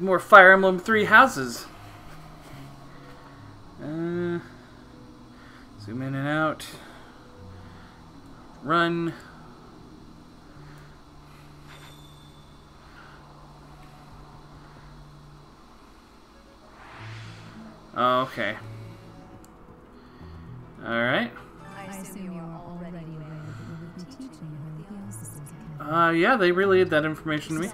more Fire Emblem 3 houses. Uh, zoom in and out. Run. Oh, okay. Alright. I assume you're already aware that we will teaching you in the Uh, yeah, they relayed that information to me.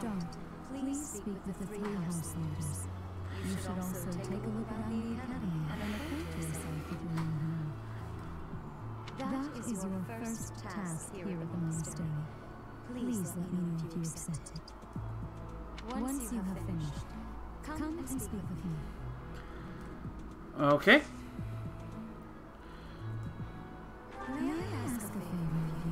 First task here at the monastery. Please let me know if you accept it. Once you have finished, come and speak with me. Okay. May I ask a favor of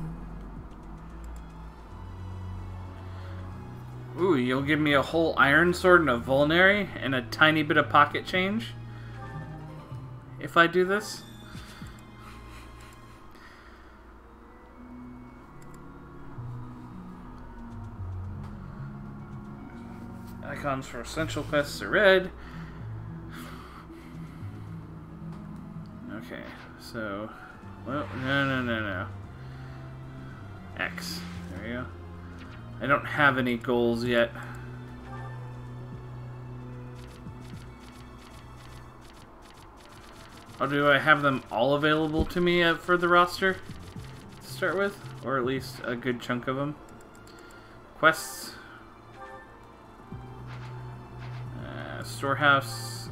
you? Ooh, you'll give me a whole iron sword and a vulnerary and a tiny bit of pocket change? If I do this? Icons for essential quests are red. Okay, so... Well, no, no, no, no. X. There we go. I don't have any goals yet. Or do I have them all available to me for the roster to start with? Or at least a good chunk of them? Quests. Storehouse.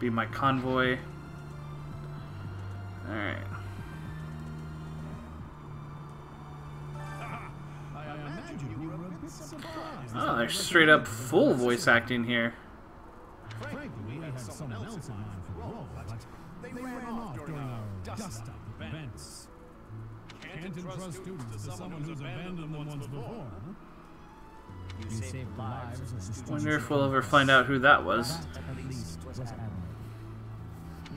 Be my convoy. Alright. Oh, they're straight up full voice acting here. We had someone else in mind for the role, but they ran off during our dust-up events. Can't entrust students to someone who's abandoned them once before, huh? You saved lives of. Wonder if we'll ever find out who that was. At least was admirable.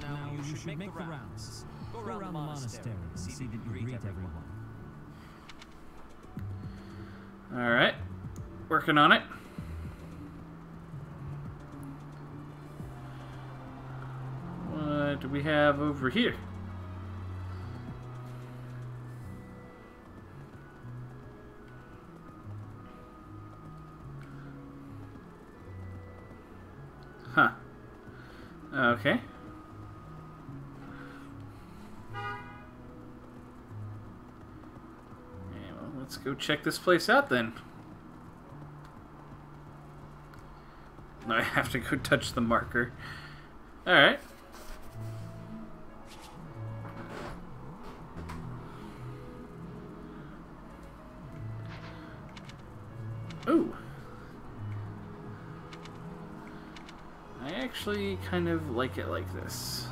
Now you should make the rounds. Go around the monastery and see that you greet everyone. Alright. Working on it. What do we have over here? Okay. Yeah, well, let's go check this place out then. I have to go touch the marker. Alright. Actually kind of like it like this.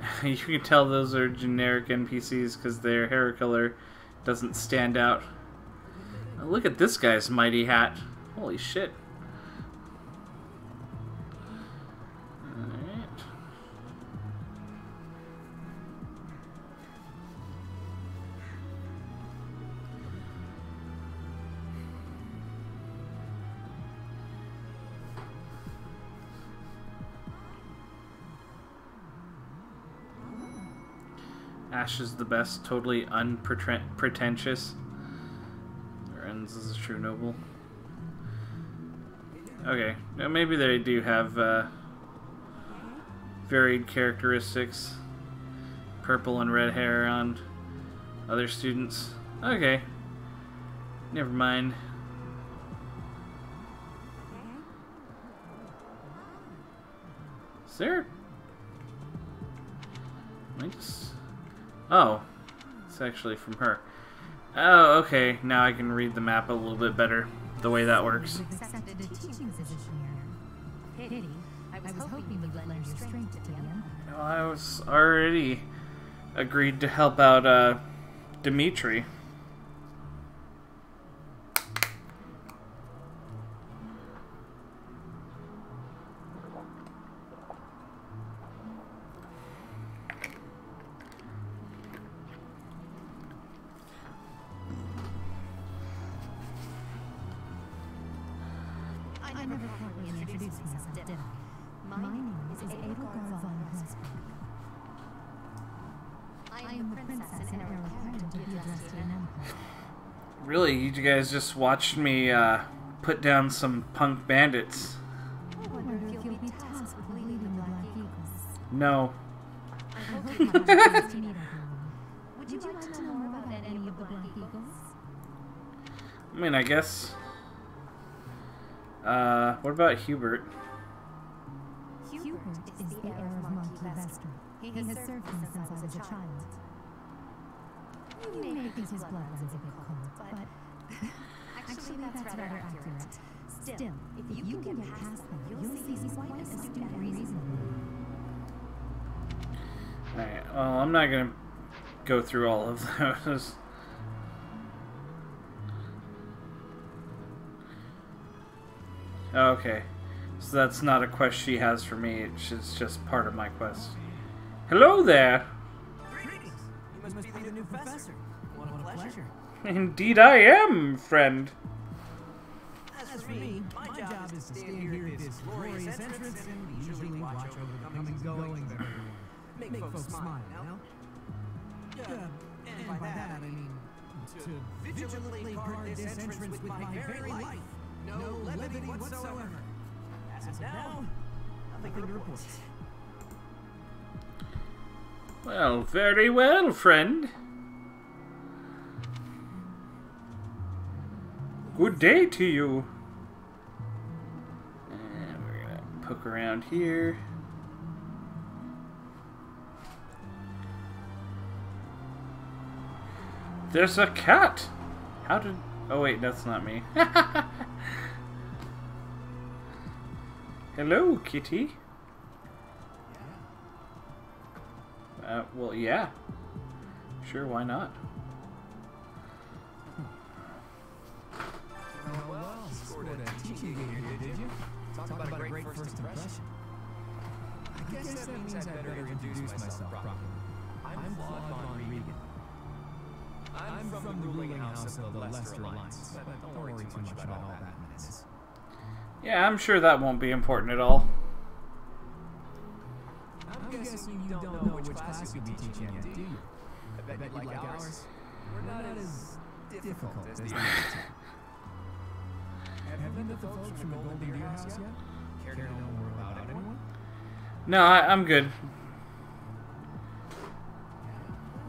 you can tell those are generic NPCs because their hair color doesn't stand out. Look at this guy's mighty hat. Holy shit. Is the best, totally unpretentious. Lorenz is a true noble. Okay, now maybe they do have uh, varied characteristics. Purple and red hair on other students. Okay, never mind. Is there? Just. Oh, it's actually from her. Oh, okay. Now I can read the map a little bit better. The way that works. You've accepted a teaching position here. Pity. I was hoping you would lend your strength to the Empire. Well, I was already agreed to help out uh, Dimitri. Guys just watched me uh, put down some punk bandits. No. I mean, I guess. Uh, what about Hubert? Hubert is the heir of Marquis Vestra. He has served me since I was a child. You may think his blood runs a bit cold, but actually that's rather accurate. Still, if you can get past them, you'll see he's quite astute and reasonable. Alright, well, I'm not gonna go through all of those. Okay, so that's not a quest she has for me, it's just, just part of my quest. Hello there! Greetings! You must, be the new professor. What a pleasure. Indeed I am, friend. As for me, my job is to stand here at this glorious entrance and usually watch over the comings and goings of everyone. Make folks smile, you know? Yeah, and by that I mean to vigilantly guard this entrance with my very life. No levity whatsoever. As of now, nothing to report. Well, very well, friend. Good day to you. And we're gonna poke around here. There's a cat! How did. Oh, wait, that's not me. Hello, kitty. Uh, well, yeah. Sure, why not? A teaching here, did you? Talk about a great first impression. I guess that means I better introduce myself properly. I'm Claude von Riegan. I'm from the ruling house of the Leicester Alliance, but don't worry too much about all that mess. Yeah, I'm sure that won't be important at all. I'm guessing you don't know which class you'll be teaching yet, do you? I bet you like ours. We're not as difficult as the others. No, I, I'm good.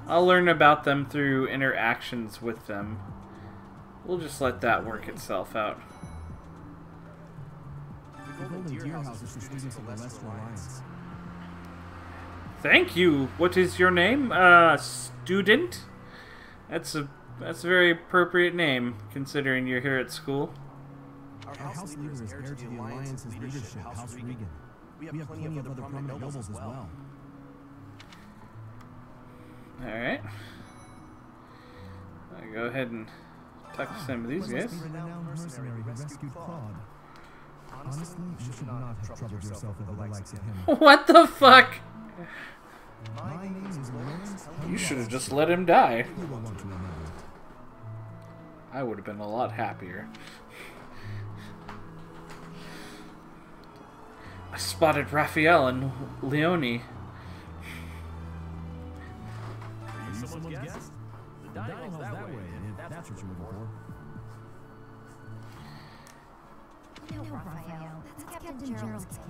I'll learn about them through interactions with them. We'll just let that work itself out. The Golden Deer House is the students of the Leicester Alliance. Thank you. What is your name? Uh, student? That's a that's a very appropriate name considering you're here at school. Our house leader is heir to the Alliance's leadership, House Riegan. We have plenty of other prominent nobles as well. All right. I'll go ahead and talk to some of these guys. The renowned mercenary who rescued Claude. Honestly, you should not have troubled yourself with the likes of him. What the fuck? My name is You should have just let him die. You will want to remember it. I would have been a lot happier. I spotted Raphael and Leone. Someone's guest? The dining hall's that way, if that's what you're looking for. No, Raphael. That's Captain Jeralt's kid.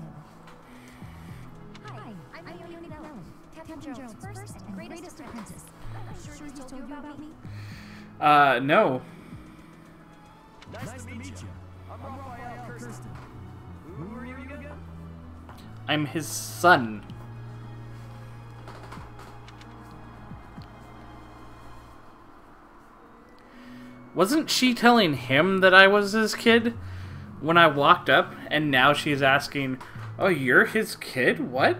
Hi, I'm Leonie Mellon, Captain Jeralt's first and greatest apprentice. I'm sure he's told you about me. Uh, no. Nice, to meet you. I'm Raphael Kirsten. Who are you again? I'm his son. Wasn't she telling him that I was his kid when I walked up, and now she's asking, "Oh, you're his kid? What?"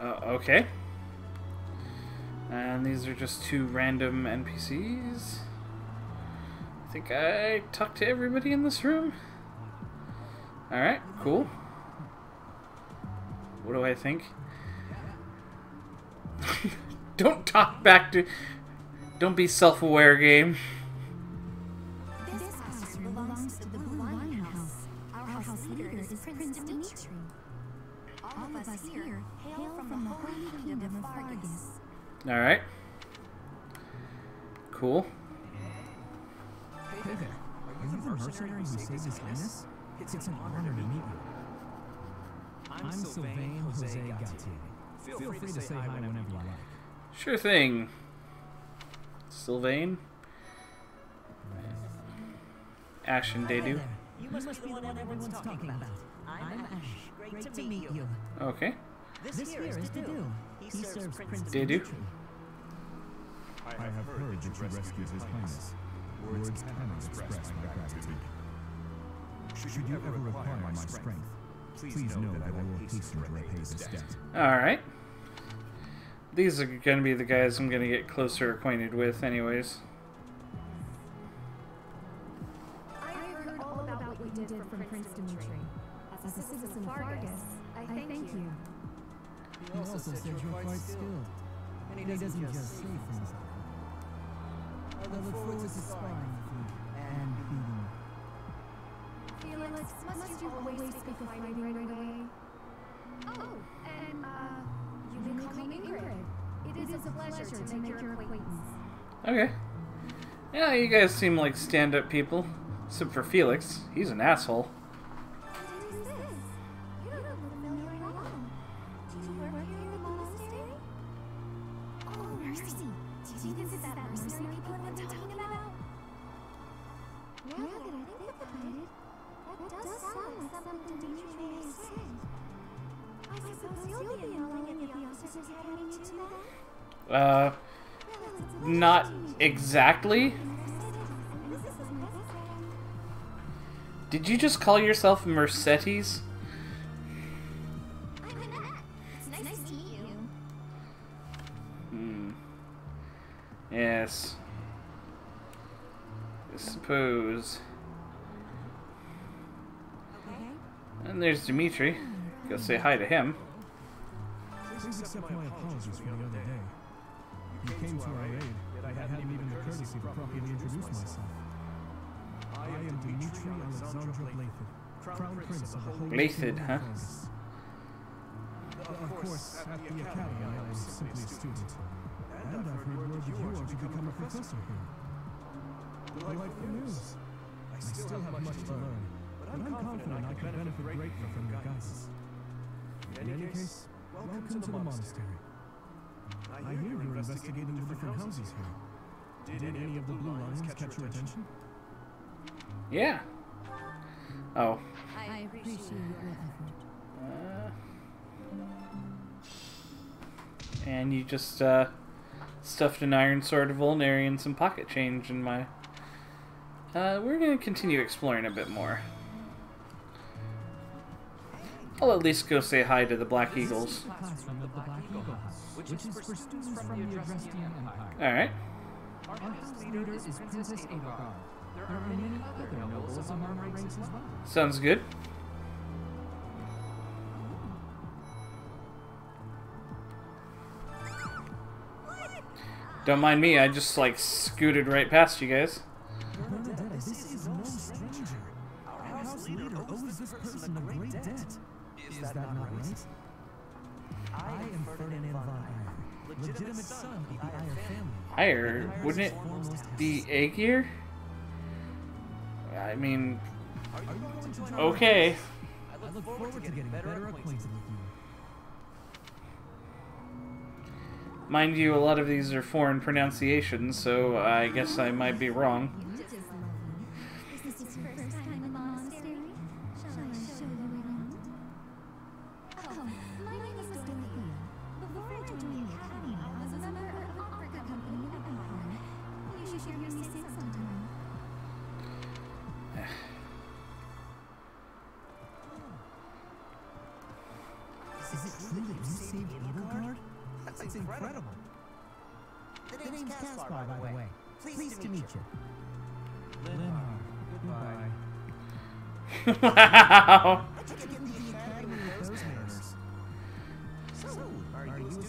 Uh, okay. And these are just two random NPCs. I think I talked to everybody in this room. Alright, cool. What do I think? Don't talk back to. Don't be self aware, game. Alright. Cool. Hey there. Are you the mercenary who saved His Highness? It's an honor to meet you. I'm Sylvain Jose Gautier. Feel free to say hi whenever you like. Sure thing. Sylvain. Ashe and Dedue. You must be the one everyone's talking about. I'm Ashe. Great to meet you. Okay. This here is Dedue. He serves Prince Dedue. Dimitri. I have heard that you rescued His Highness. Words cannot express my gratitude. Should you ever require my strength, please know that I will hasten to repay this debt. Alright. These are going to be the guys I'm going to get closer acquainted with, anyways. I heard all about what you did for Prince Dimitri. As a citizen of Faerghus, I thank you. He also said you're quite skilled. And he doesn't just say things like that. I look forward to sparring with you and beating you. Felix, must you always speak of fighting right away? Oh, and, uh, you can call me Ingrid. It is a pleasure to make your acquaintance. Okay. Yeah, you guys seem like stand up people. Except for Felix. He's an asshole. Exactly. This is my friend. Did you just call yourself Mercedes? I'm Annette. Nice to meet you. Hmm. Yes. I suppose. Okay. And there's Dimitri. Go say hi to him. Please accept my apologies from the other day. You came to our aid, yet I hadn't even the courtesy to properly introduce myself. I am Dimitri Alexandre Blaiddyd, Crown Prince of the Holy Blaiddyd, Kingdom of huh? Faerghus. Of course, at the Academy I am simply a student. And I've heard word that you are to become a professor here. Delightful news. I still have much to learn, but I'm confident I can benefit greatly from your guidance. In any case, welcome to the monastery. I hear you're investigating the different houses here. Did any of the blue lions catch your attention? Yeah. Oh. I appreciate your effort. Uh, and you just uh, stuffed an iron sword, a vulnerary, and some pocket change in my. Uh, we're gonna continue exploring a bit more. I'll at least go say hi to the Black Eagles. Classroom of the Black Eagle House, which is for students from the Adrestian Empire. Alright. Our house leader is Princess Edelgard. There are many other nobles among our ranks. Sounds good. Don't mind me, I just like scooted right past you guys. Wouldn't it be Aegir? I mean, okay. Mind you, a lot of these are foreign pronunciations, so I guess I might be wrong.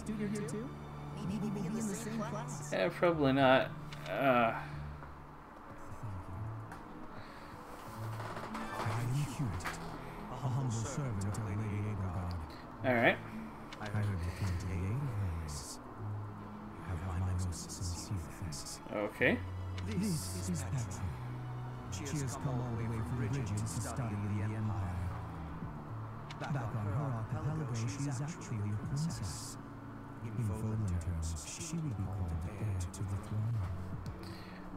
Are you a student here too? Maybe we'll be in the same class? Yeah, probably not. Uh, I am Hubert, a humble servant of Lady Edelgard. Alright. I heard you came to the aid of hers. You have my most sincere thanks. Okay. This is Petra. She has come all the way from Brigid to study the Empire. Back on her archipelago, she is actually a princess. In Fodlan terms, she would be called heir to the throne.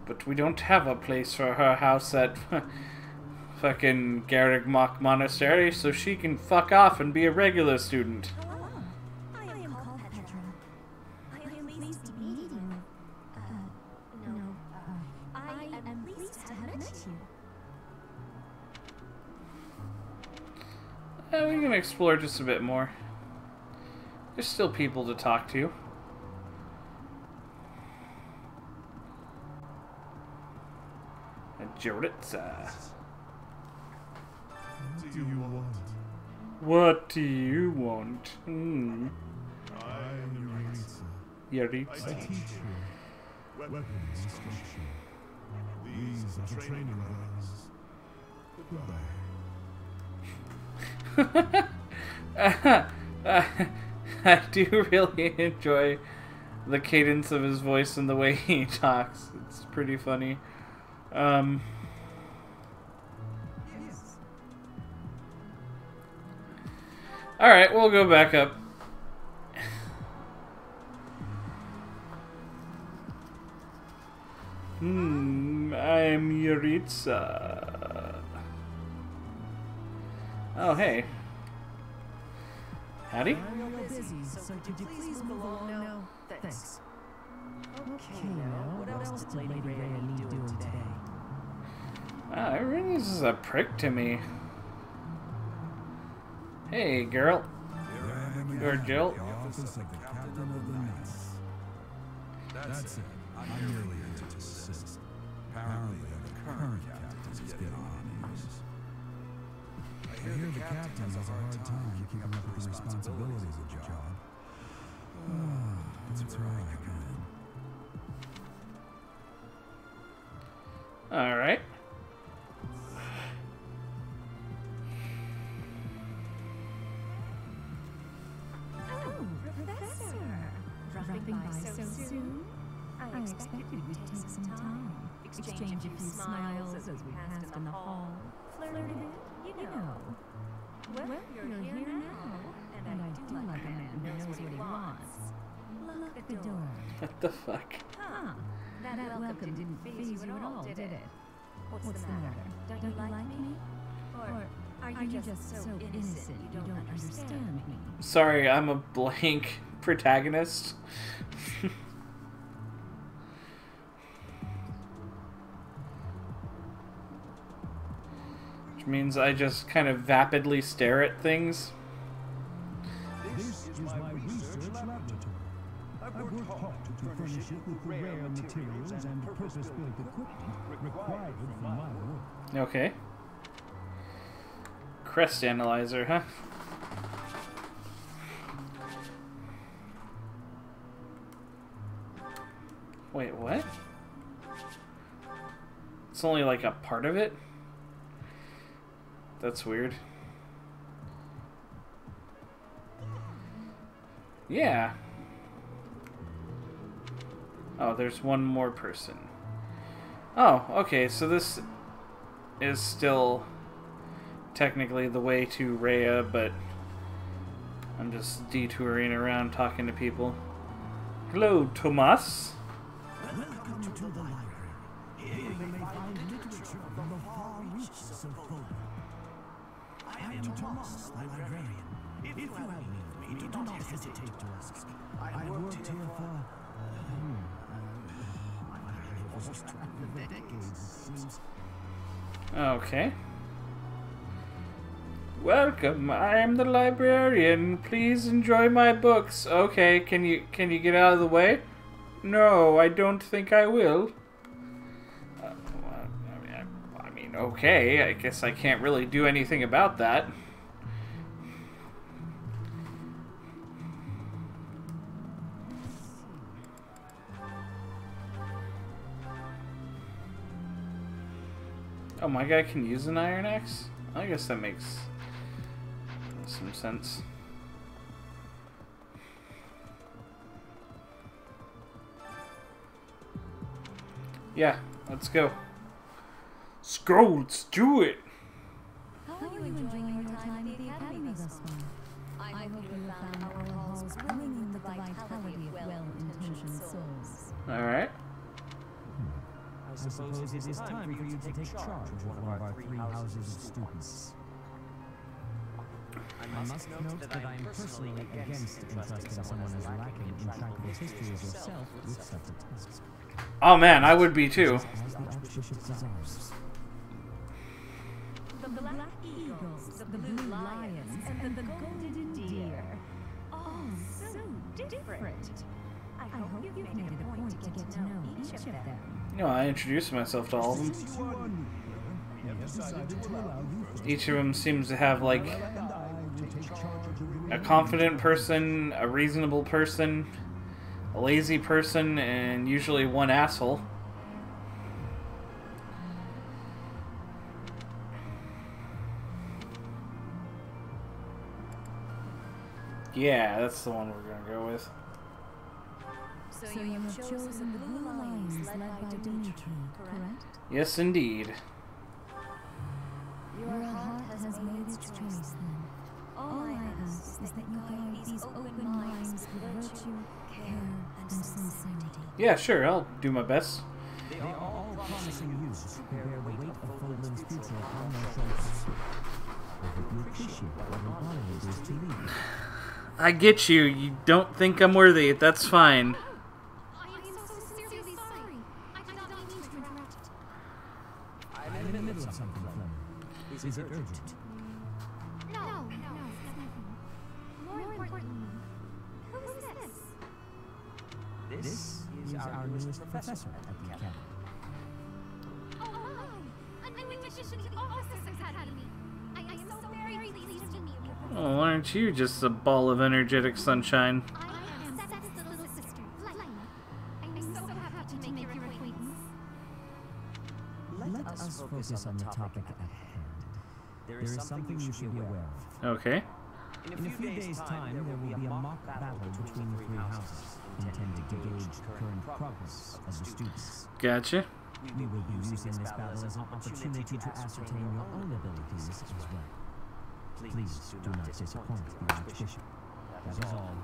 But we don't have a place for her house at fucking Garreg Mach Monastery, so she can fuck off and be a regular student. Hello. I am called Petra. I am pleased to meet you. Uh, no, I am pleased to have met you. Uh, we can explore just a bit more. There's still people to talk to. Jeritza. What do you want? What do you want? Hmm. I am Jeritza. I teach you weapons instruction. These are the training grounds. Goodbye. I do really enjoy the cadence of his voice and the way he talks. It's pretty funny. Um, all right, we'll go back up. Hmm, I'm Jeritza. Oh, hey. Howdy. I'm real busy, so could you please move along now? Thanks. Okay, now, what else did Lady Rhea need doing today? Wow, everyone is a prick to me. Hey, girl. Or Jill. The office of the captain of the knights. That's it. I'm merely here to assist. Apparently, the current I hear the captain has a hard time keeping up with the responsibilities of the job. That's where I come in. Alright. Oh, Professor! Dropping by so soon? I expected we'd take some time, exchange a few smiles as we passed in the hall, flirt a bit, you know. Well, you're here now, and I do like a man who knows what he wants. Look at the door. What the fuck? Huh. That welcome didn't phase you at all, did it? What's the matter? Don't you like me? Or are you just so innocent you don't understand me? Sorry, I'm a blank protagonist. Which means I just kind of vapidly stare at things. This is my research laboratory. I've worked hard to furnish it with the rare materials and purpose-built equipment required for my work. Okay. Crest analyzer, huh? Wait, what? It's only like a part of it? That's weird. Yeah. Oh, there's one more person. Oh, okay, so this is still technically the way to Rhea, but I'm just detouring around talking to people. Hello, Tomas. Welcome. I am the librarian. Please enjoy my books. Okay, can you can you get out of the way? No, I don't think I will. Uh, I mean, okay. I guess I can't really do anything about that. Oh, my guy can use an iron axe? I guess that makes some sense. Yeah, let's go. Let's let's do it! How are you enjoying your time at the Academy thus far? I hope you have found our halls brimming with the vitality of well-intentioned souls. Alright. Hmm. I suppose it is time for you to take charge of one of our three houses of students. I must note that I am personally against entrusting someone as lacking in trackable history as yourself with such a task. Oh man, I would be too. The Archbishop desires. The black eagles, the blue lions, and the golden deer. All oh, so different. I hope you've made it a point to get to know each of them. No, I introduced myself to all of them. Since you are new here, we have decided to allow you Each of them seems to have like a confident person, a reasonable person, a lazy person, and usually one asshole. Yeah, that's the one we're gonna go with. So you have chosen the blue lions led by Dimitri, correct? Yes, indeed. Your heart has made its choice then. All I ask is that you guide these open minds with virtue, care, and sincerity. Yeah, sure, I'll do my best. They are all promising youths who bear the weight of Fodlan's future upon their shoulders. You appreciate what an honor it is to lead. I get you. You don't think I'm worthy. That's fine. Professor at the Academy. Oh, hi. A new addition to the Officers Academy. I am so very pleased to meet you. Oh, aren't you just a ball of energetic sunshine? I am Seteth's little sister, Fleming. I'm so happy to make your acquaintance. Let us focus on the topic at hand. There is something you should be aware of. Okay. In a few days' time, there will be a mock battle between the three houses, intended to gauge the current progress of the students. Gotcha. We will be using this battle as an opportunity to ascertain your own abilities as well. Please do not disappoint the Archbishop. That is all.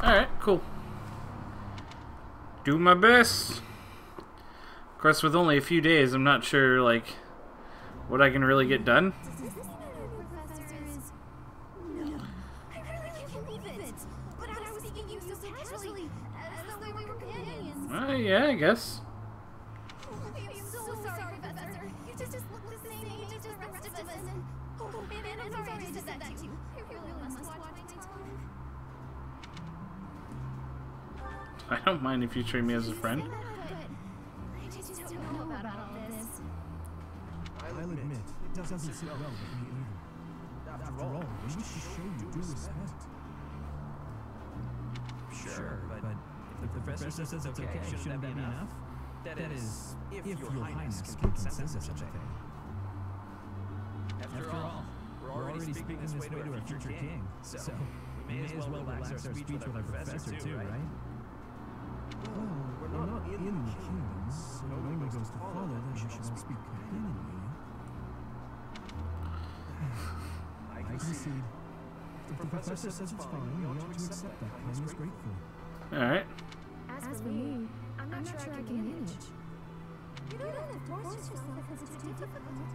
Alright, cool. Do my best. Of course, with only a few days, I'm not sure, like, what I can really get done. Watch my tongue. I don't mind if you treat me as a friend. I just don't know about all this. I'll admit, it doesn't sit well with me either. After all, we wish to show you due respect. Sure, but if the professor says it's okay, shouldn't that be enough? That is, if your highness can consent to such a thing. After all, we're already speaking this way to our future king, so we may as well relax our speech with our professor too, right? Well, we're not in the kingdoms, so it only goes to follow that we should all speak companionably. I concede. If the professor says it's fine, we ought to accept that kindness gratefully. Alright. As for me, I'm not, sure, I can manage. You don't have to force yourself because it's too difficult.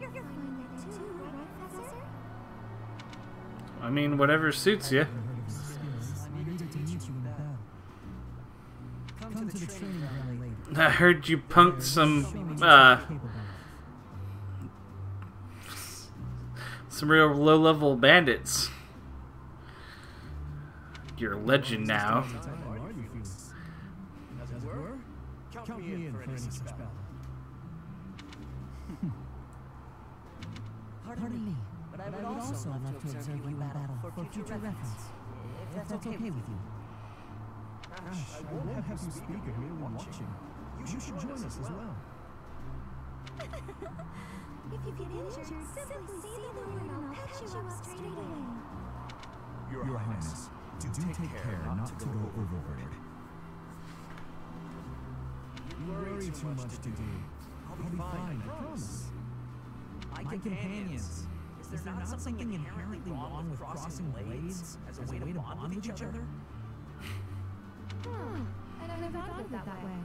You're fine with it too, right, Professor? I mean, whatever suits you. Heard of your skills. Eager to meet you in battle. Come to the training ground later. I heard you punked some, uh, you're capable of. some real low-level bandits. You're a legend now. Time are you feeling? As it were, Count me in for any. Pardon me, but I would also love to observe you in battle for future reference, if that's okay with you. Ashe, I won't have you speak of merely watching. You should join us as well. If you get injured, simply say the word and I'll patch you up straight away. Your, Highness, do take, care not to go overboard. You worry too much today. I'll be fine, I promise. My companions. Is there not something inherently wrong with crossing blades as a way to bond with each other? Huh. Hmm, I never thought of it that way.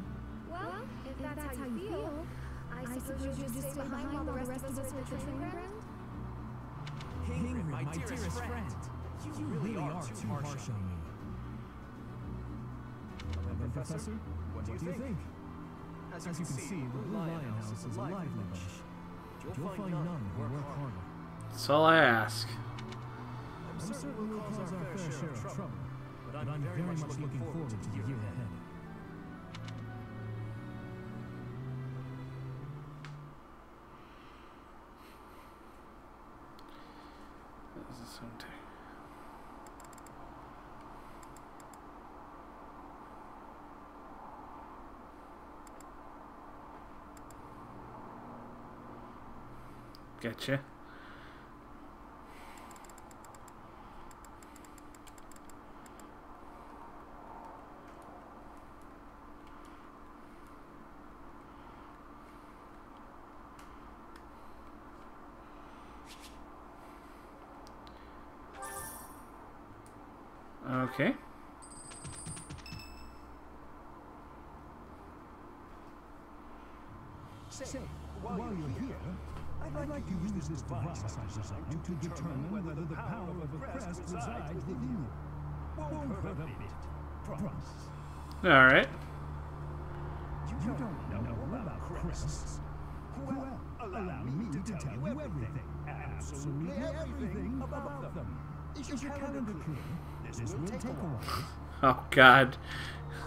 Well, if that's how you feel, I suppose you'll just stay behind while the rest of us are the training ground? Ingrid, my dearest friend. You really are too harsh on me. Professor, what do you think? As you can see, the Blue Lion House is a lively bunch. You'll find none who work harder. That's all I ask. I'm certain we'll cause our fair share of trouble, but I'm very much looking forward to the year ahead. Gotcha. Okay. Say, while you're here, I'd like to use this designed to determine whether the power of a crest resides within you. Won't hurt a bit. Promise. All right. You don't know about crests. Well, allow me to tell you everything, absolutely everything about them. Is your calendar clear? This will take a while. Oh God.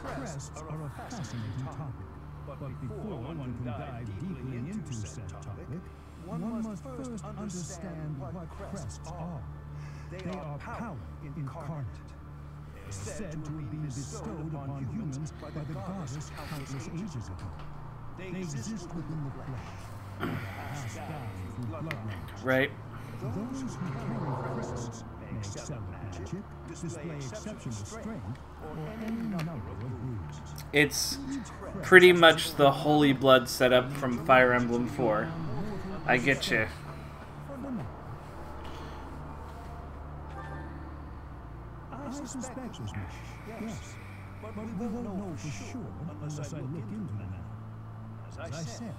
Crests are a fascinating topic, but before one can dive deeply into said topic, one must first understand what crests are. They are power incarnate. They are said to have been bestowed upon humans by the goddess countless ages ago. They exist within the flesh, passed down through bloodlines. Right. Those who carry crests may excel in magic, display exceptional strength, or any number of bruises. It's pretty much the holy blood setup from Fire Emblem 4. I get you. I suspect as much, yes. But we won't know for sure unless I look into the matter. As I said,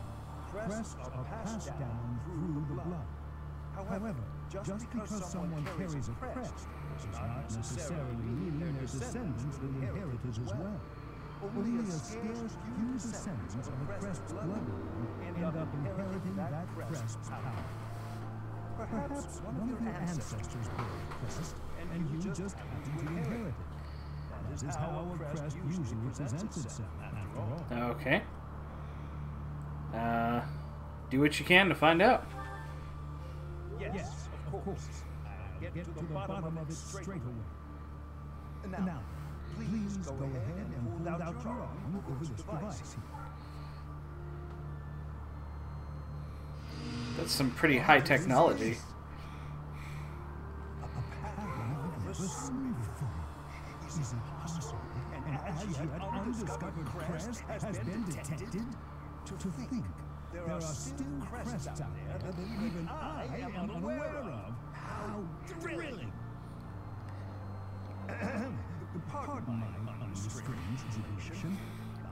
crests are passed down through the blood. However, just because someone carries a crest does not necessarily mean their descendants will inherit it as well. Only a scarce few descendants of a crest's bloodline end up inheriting that crest's power. Perhaps one of your ancestors bore a crest, and you just happen to inherit it. That is how our crest usually presents itself, after all. Okay. Uh, do what you can to find out. Yes, of course. I'll get, to the bottom of it straight away. Now, please go ahead and hold out your arm over this device. That's some pretty high technology. I've never seen before. Is it possible? And as yet undiscovered crest has been detected? To think, there are still crests out there that even I am unaware of. How thrilling! Pardon my strange jubilation.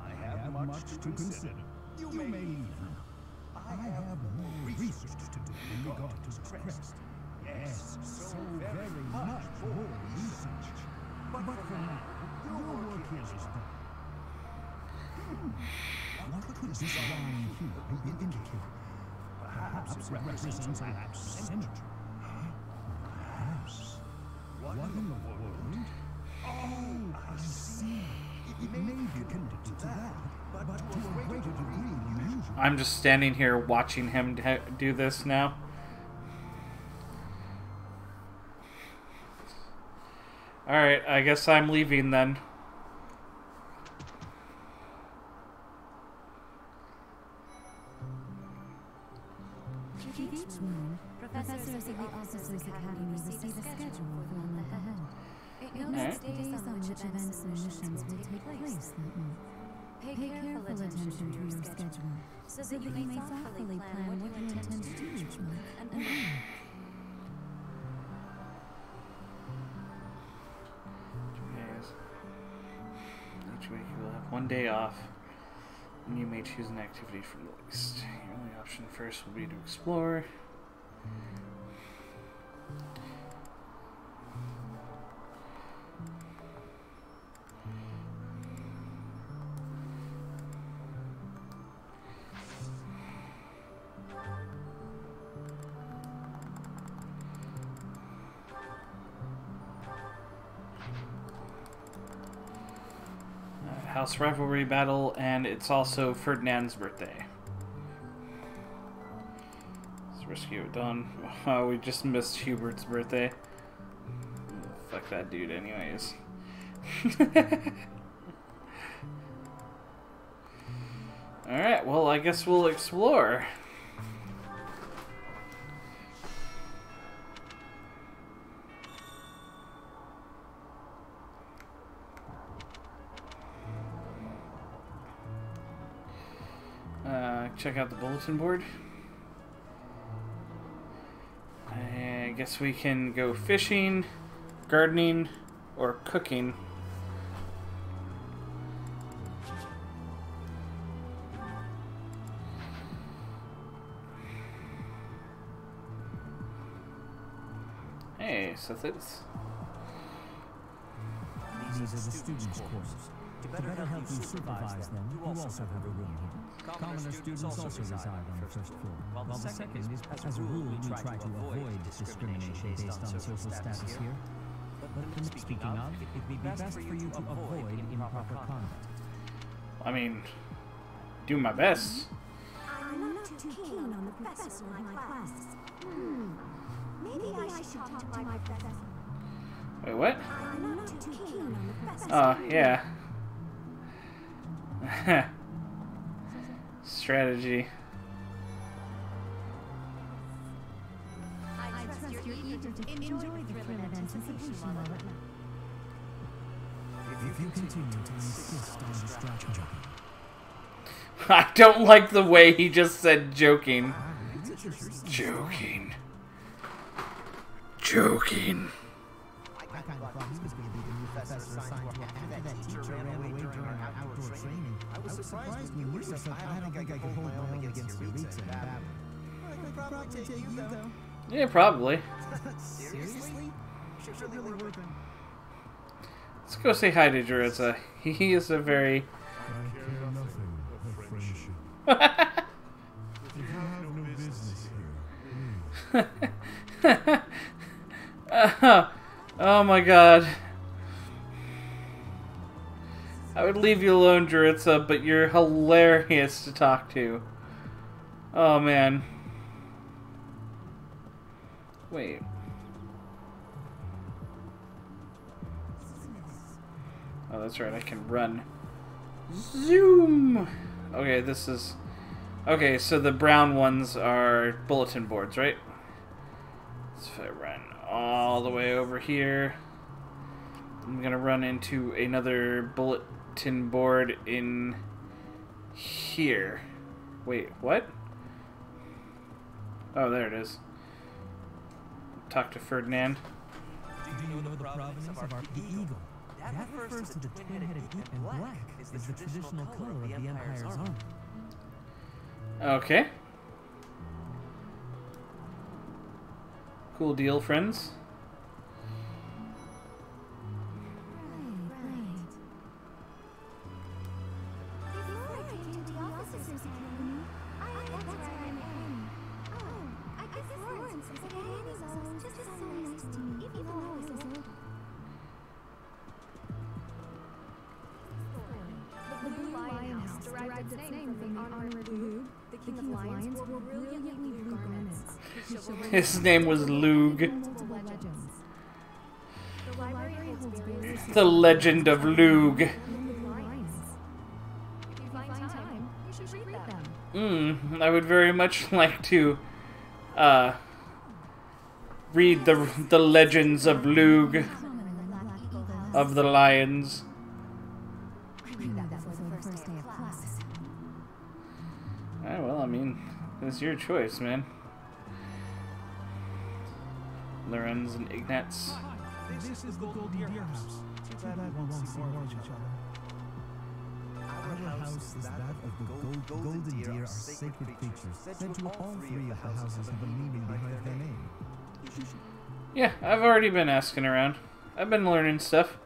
I have much to consider. You may leave now. I have more research to do in regard to the crest. Yes, so very much more research. But for now, your work here is done. Hmm. What could this line here be indicating? Perhaps it represents an absent. Perhaps. What in the world? I'm just standing here watching him do this now. Alright, I guess I'm leaving then. House rivalry battle, and it's also Ferdinand's birthday. Let's rescue it done. Oh, we just missed Hubert's birthday. Fuck that dude, anyways. Alright, well, I guess we'll explore. Check out the bulletin board. I guess we can go fishing, gardening, or cooking. Hey, so this. These are the students' courses. To better help you supervise them, you also have a room here. Commoner students also reside on the first floor, while the second is, as a rule, we try to avoid discrimination based on social status here. But speaking of, it would be best for you to avoid improper conduct. I mean, do my best. I'm not too keen on the professor in my classes. Hmm. Maybe I should talk to my professor. Wait, what? I'm not too keen on the professor. Oh, yeah. Strategy. I trust you're eager to enjoy the thrill of anticipation while. If you continue to insist on distraction, I don't like the way he just said joking. Joking. Joking. Was surprised when you were so I don't think I could hold my own against Eureka in battle. I could probably take you, though. Yeah, probably. Seriously? Should really work on... Let's go say hi to Jeritza. He is a very. I care nothing of friendship. You have no business here. Oh, oh my god. I would leave you alone, Jeritza, but you're hilarious to talk to. Oh man. Wait. Oh, that's right, I can run. Zoom! Okay, this is. Okay, so the brown ones are bulletin boards, right? So if I run all the way over here, I'm gonna run into another bulletin board in here. Wait, what? Oh, there it is. Talk to Ferdinand. Do you know the provenance of our eagle? That refers to the twin-headed eagle, and black is the traditional color of the Empire's armor. Okay. Cool deal, friends. House its name from the honor of Loog, the King of Lions, wore brilliantly blue garments. His name was Loog. The library holds various The Legend of Loog. Blue you find time, you should read them. Hmm, I would very much like to uh read the the legends of Loog Common in the Black Eagle House. of the lions. I mean, it's your choice, man. Lorenz and Ignatz. This is the Golden Deer House. Too bad won't see more of each other. Our house is that of the gold, golden deer are sacred creatures, said to all three of the houses have a meaning behind their name. Yeah, I've already been asking around. I've been learning stuff.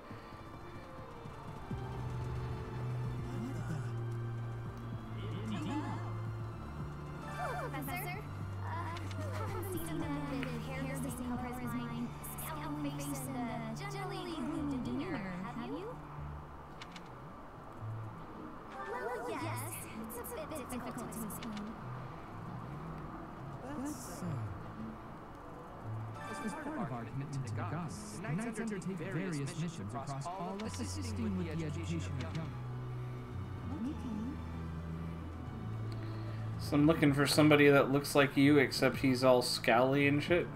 I'm looking for somebody that looks like you, except he's all scowly and shit.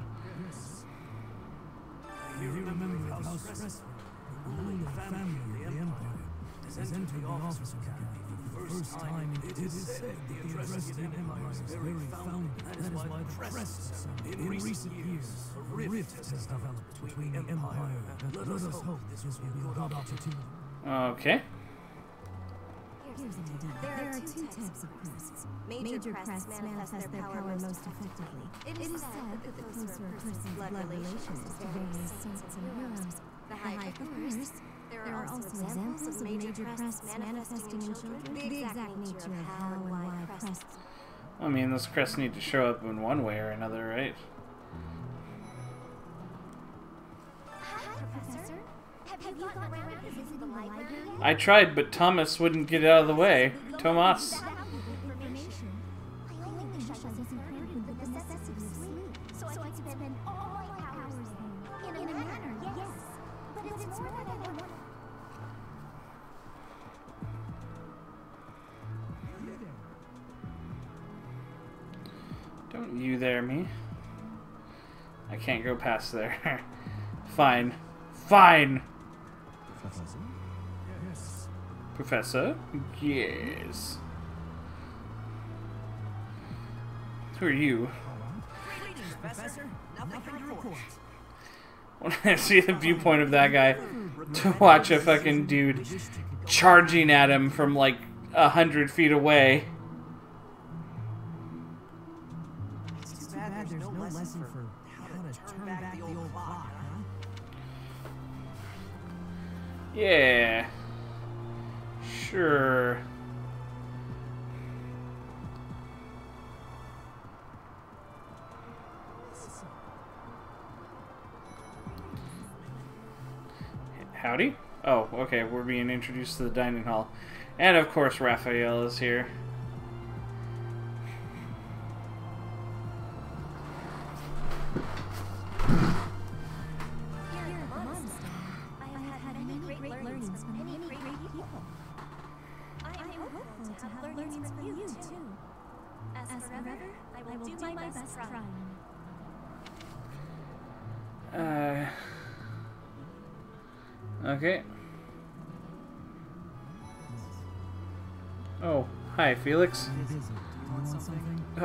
You remember House Hresvelg, the ruling family of the Empire, has entered the Officers Academy the first time. It is said the Adrestian Empire is very founding. That is why the press in recent years a rift has developed between the Empire and let us hope this will be a opportunity. Okay. Here's an idea. There are two types of crests. Major crests manifest their power most effectively. It is said that the closer a person's blood relation is to various saints and heroes, the higher the first. There are also examples of major crests manifesting in children. The exact nature of how and why crests I mean, those crests need to show up in one way or another, right? I tried, but Thomas wouldn't get out of the way. Tomas. That would be information. I only wish I wasn't surrounded with the necessity of sleep, so I could spend all my hours in a manner, yes. But it's more than I want. Don't you there me. I can't go past there. Fine. Fine. Professor? Yes. Who are you? Greetings, Professor. Nothing to report. When I see the viewpoint of that guy to watch a fucking dude charging at him from like a hundred feet away. It's too bad there's no lesson for how to turn back the old clock, huh? Yeah. Sure. Howdy? Oh, okay, we're being introduced to the dining hall. And of course, Raphael is here.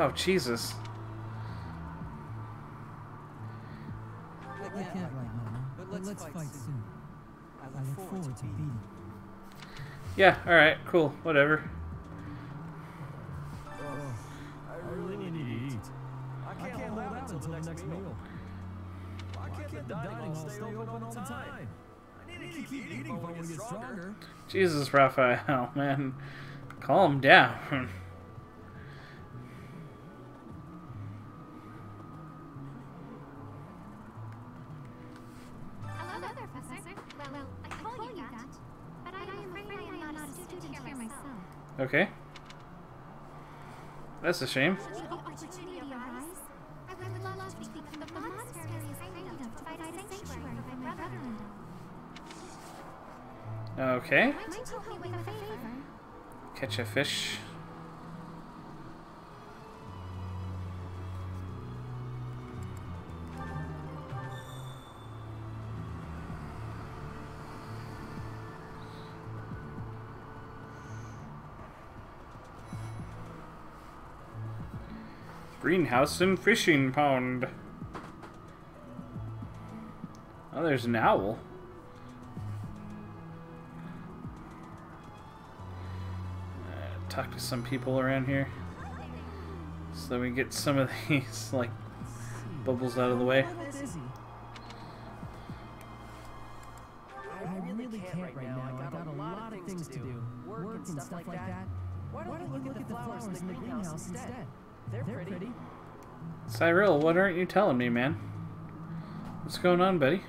Something? Oh, Jesus. I can't right now, but let's fight soon. I look forward to beating. Yeah, alright, cool, whatever. Oh, I really need to eat. I can't, hold out until the next meal. Why can't the dining hall stay open all the time? I need to keep eating if I want to get stronger. Jesus, Raphael, man. Calm down. sanctuary That's a brother-in-law. Okay. Might you help me with a favor? Catch a fish. Greenhouse and fishing pond. Oh, there's an owl. Uh, talk to some people around here so we get some of these like bubbles out of the way. Cyril, what aren't you telling me, man? What's going on, buddy?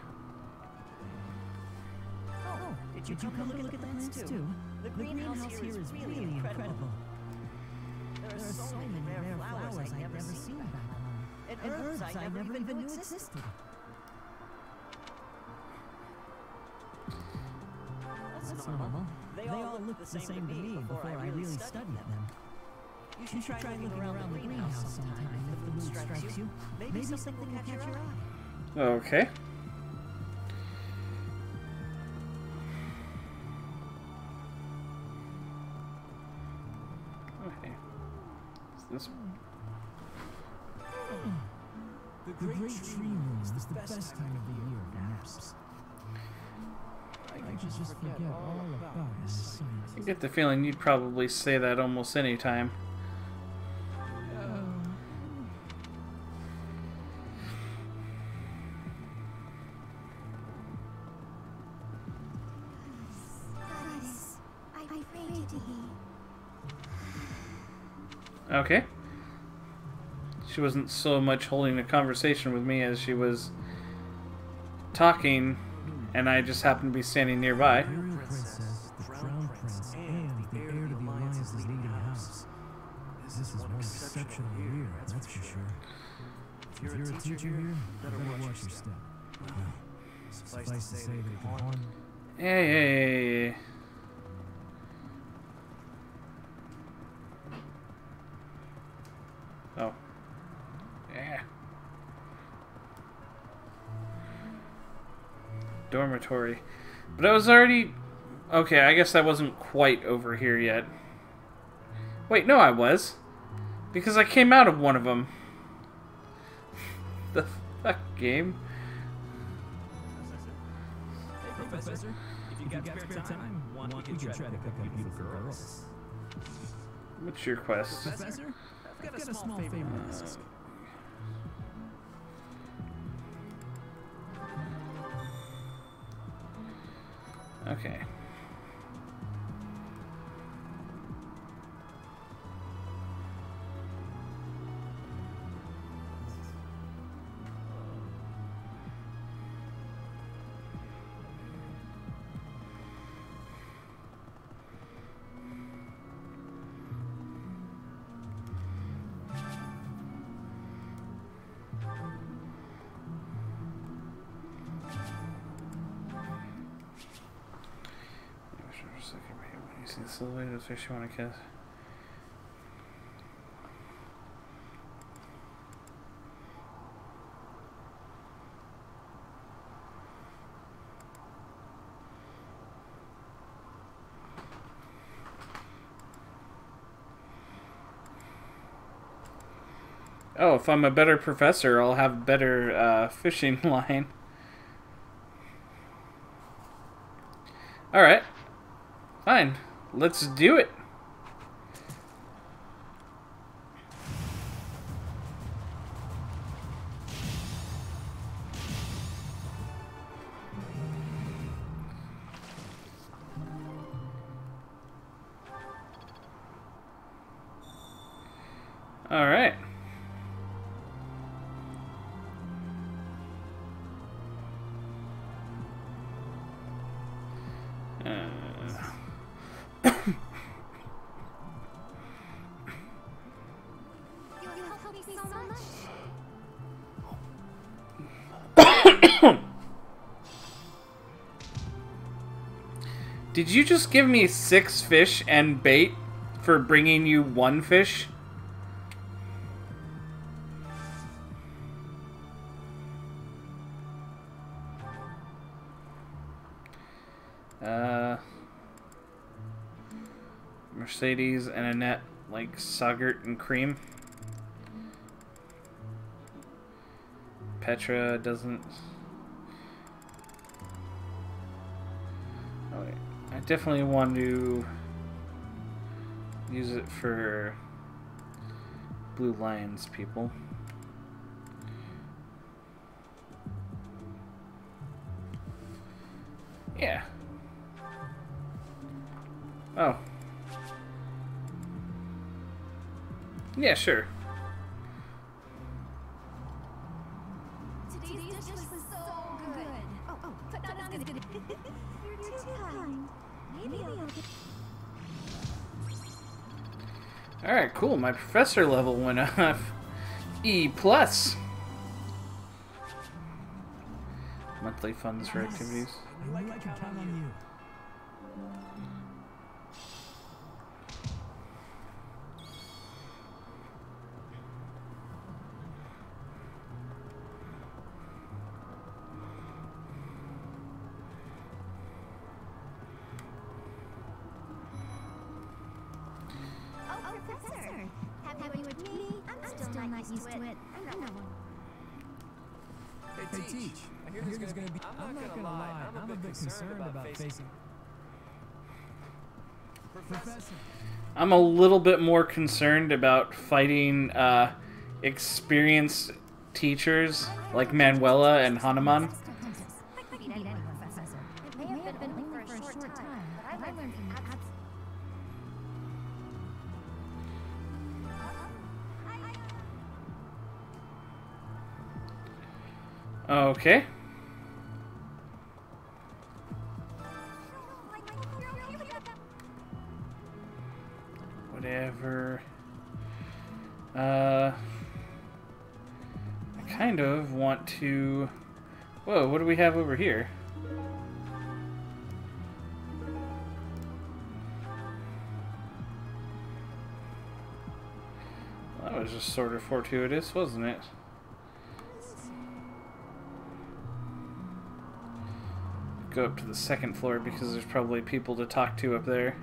Something will catch your eye. Okay. Okay. Is this The Great Tree Moon is the best time of the year for naps. I could just forget all about this. I get the feeling you'd probably say that almost any time. Okay. She wasn't so much holding a conversation with me as she was talking, and I just happened to be standing nearby. Imperial Princess, the Crown Prince, and the heir to the Alliance's leading house. This is one exceptional year, that's for sure. If you're a teacher here, better watch your step. Suffice to say that it harm Hey, hey, hey. Dormitory. But I was already. Okay, I guess I wasn't quite over here yet. Wait, no, I was. Because I came out of one of them. the fuck game? Hey, Professor, if you got spare time, want we can try to pick up beautiful girls. What's your quest? Professor, I've got a small favor to ask. Okay. The fish you want to kiss? Oh, if I'm a better professor, I'll have better uh, fishing line. All right. Fine. Let's do it. Did you just give me six fish and bait for bringing you one fish? Uh, Mercedes and Annette like Sogurt and Cream. Petra doesn't. I definitely want to use it for Blue Lions people. Yeah. Oh. Yeah, sure. Alright, cool. My professor level went up. E plus. Monthly funds for activities. I'm a little bit more concerned about fighting uh, experienced teachers like Manuela and Hanneman. I Whatever. Uh, I kind of want to. Whoa, what do we have over here? That was just sort of fortuitous, wasn't it? Go up to the second floor because there's probably people to talk to up there.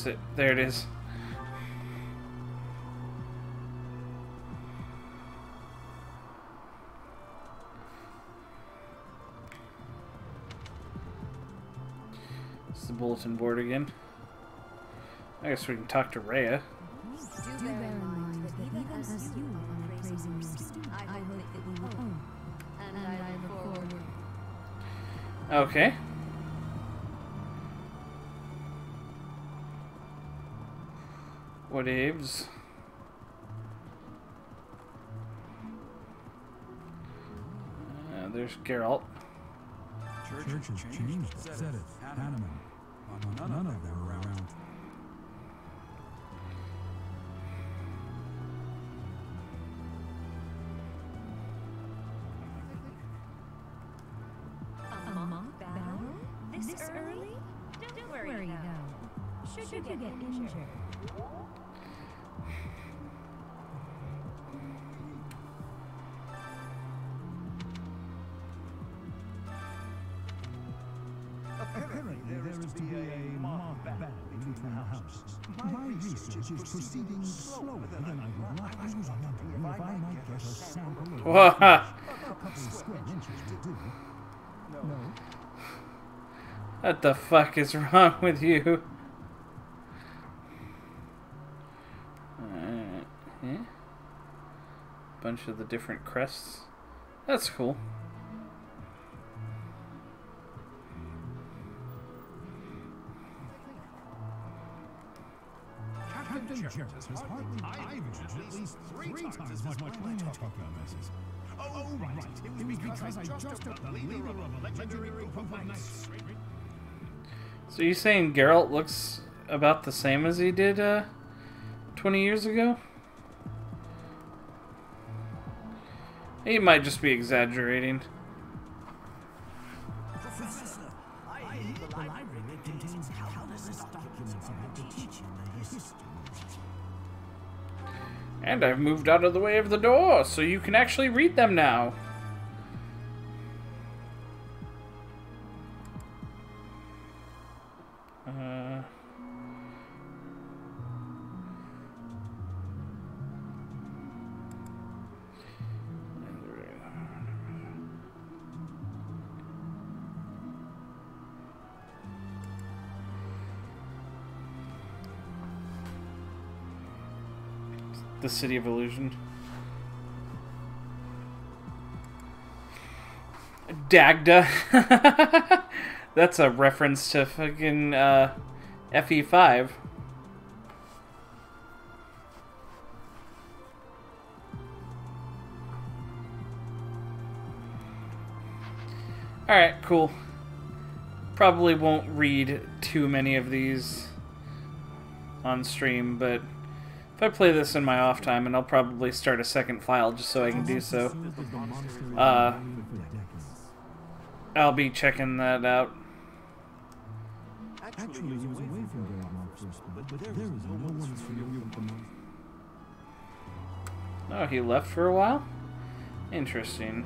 Is it? There it is. It's the bulletin board again. I guess we can talk to Rhea. Do What Abe's? Uh, there's Jeralt. Church has changed. None of them are around. Which is proceeding slower than I would like. I was wondering if I might get a sample of Whoa. a couple of square inches would do. No. What the fuck is wrong with you? Uh, yeah. Bunch of the different crests. That's cool. Captain Jeralt has hardly averaged at least three times as much when I talk about messes. Oh, right. It was because I just took the leader of a legendary group of knights. So you saying Jeralt looks about the same as he did uh, 20 years ago? He might just be exaggerating. And I've moved out of the way of the door, so you can actually read them now. The City of Illusion. Dagda. That's a reference to fucking uh, FE5. Alright, cool. Probably won't read too many of these on stream, but if I play this in my off time, and I'll probably start a second file just so I can do so, uh, I'll be checking that out. Actually, he was away from Garabon first, but there is no one familiar with the monster. Oh, he left for a while? Interesting.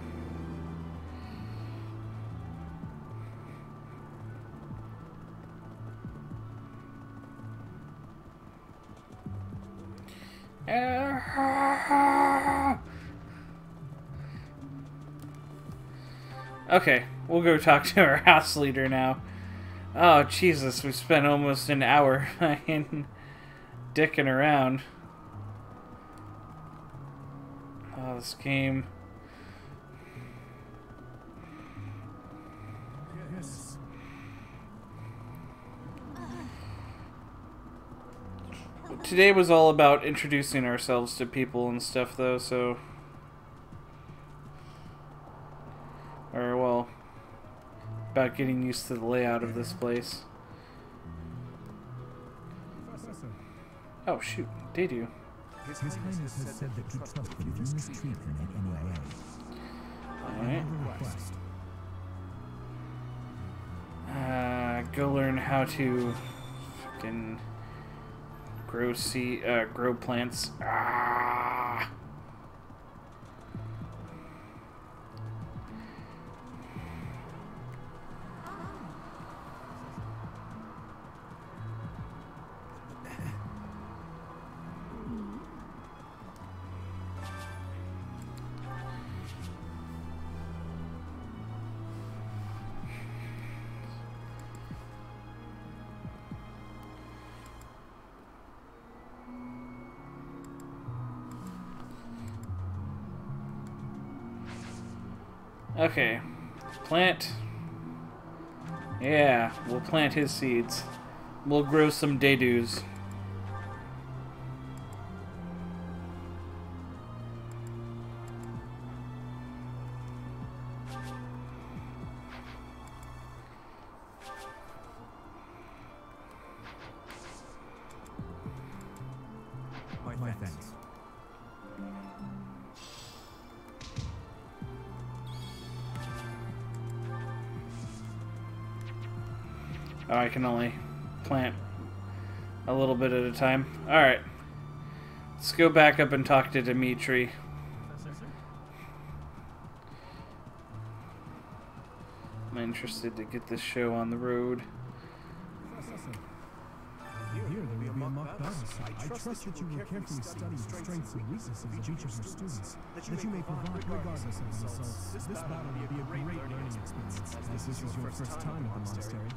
Okay, we'll go talk to our house leader now. Oh, Jesus, we spent almost an hour dicking around. Oh, this game. Today was all about introducing ourselves to people and stuff, though, so. Or, well, about getting used to the layout of this place. Oh, shoot, did you? His Highness has said that you trust you mistreat him in any way. Alright. Uh, go learn how to fucking grow seed, uh, grow plants. Ah! Okay. Plant. Yeah, we'll plant his seeds. We'll grow some Dedues. Can only plant a little bit at a time. Alright. Let's go back up and talk to Dimitri. I'm interested to get this show on the road. Here, there will be a mock battle. I trust that you will carefully study the strengths and weaknesses of each of your students, that you may provide regardless of the results. This battle will be a great learning experience, as this is your first time at the monastery.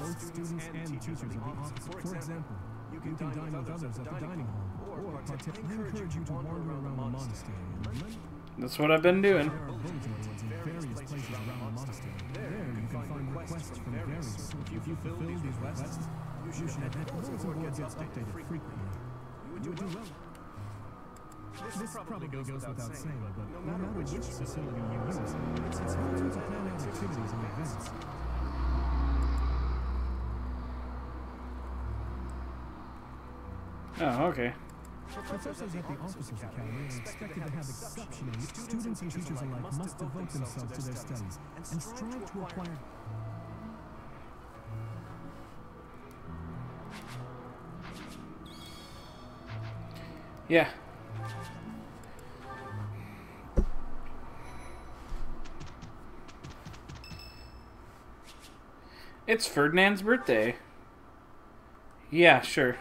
Both students and teachers of the office. For example, you can dine with others at the dining hall, or partic- I encourage you to wander around the monastery and learn. That's what I've been doing. There are bulletin boards in various places around the monastery. There you can find requests from various sources. If you fulfill these requests, you should have that bulletin board gets updated frequently. You would do well. This probably goes without saying, but no matter which facility you use, it's it's helpful to plan out activities and events. Oh, okay. Professors at the Officers Academy are expected to have students and teachers alike must devote themselves to their studies and strive to acquire Yeah. It's Ferdinand's birthday. Yeah, sure.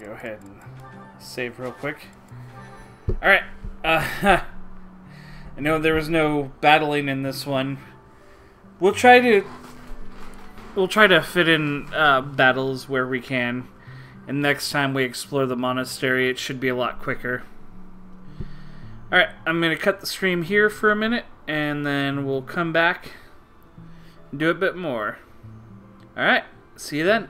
Go ahead and save real quick. Alright. Uh, I know there was no battling in this one. We'll try to we'll try to fit in uh, battles where we can. And next time we explore the monastery, it should be a lot quicker. Alright, I'm going to cut the stream here for a minute, and then we'll come back do a bit more. Alright, see you then.